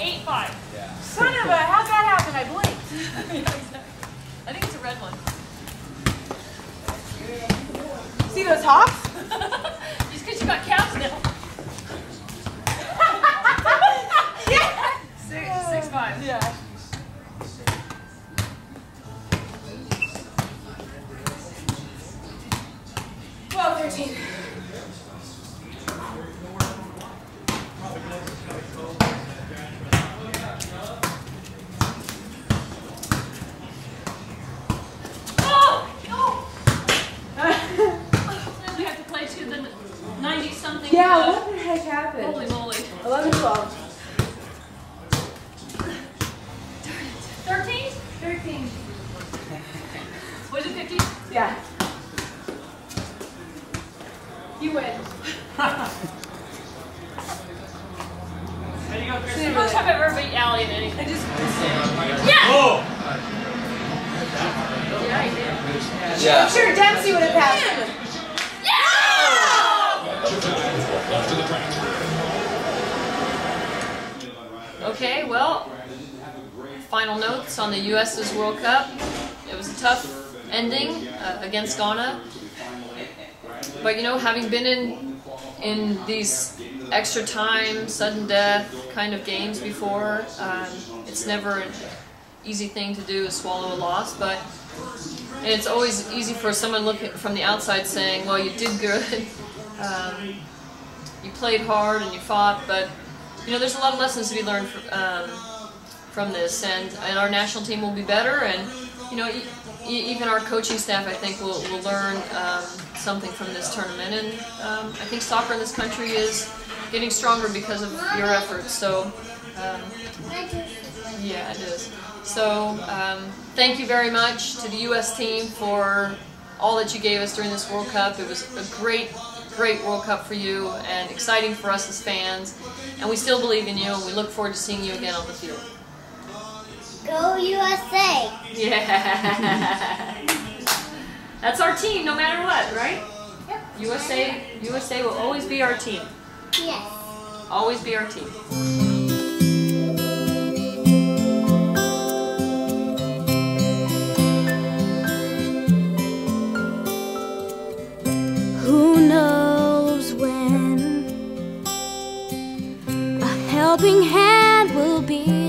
Eight five. Son of a, how'd that happen? I blinked. I think it's a red one. See those hops? Just because you got calves now. yeah. Six, six five. Yeah. Twelve, thirteen. Oh! Oh! we have to play to the 90 something. Yeah, uh, what the heck happened? Holy moly. 11, 12. 13? 13. Was it 15? Yeah. You win. Go, most I've ever beat Allie in anything. I. Yeah! Oh! Yeah, he did. I'm sure Dempsey would have passed. Okay, well, final notes on the U.S.'s World Cup. It was a tough ending uh, against Ghana. But you know, having been in in these extra time, sudden death kind of games before, um, it's never an easy thing to do is swallow a loss. But and it's always easy for someone looking from the outside saying, "Well, you did good, um, you played hard, and you fought." But you know, there's a lot of lessons to be learned from, um, from this, and, and our national team will be better, and you know, e- even our coaching staff, I think, will, will learn um, something from this tournament, and um, I think soccer in this country is getting stronger because of your efforts. So, um, yeah, it is. So, um, thank you very much to the U.S. team for all that you gave us during this World Cup. It was a great, great World Cup for you and exciting for us as fans. And we still believe in you, and we look forward to seeing you again on the field. Go USA! Yeah. That's our team, no matter what, right? Yep. USA, USA will always be our team. Yes. Always be our team. helping hand will be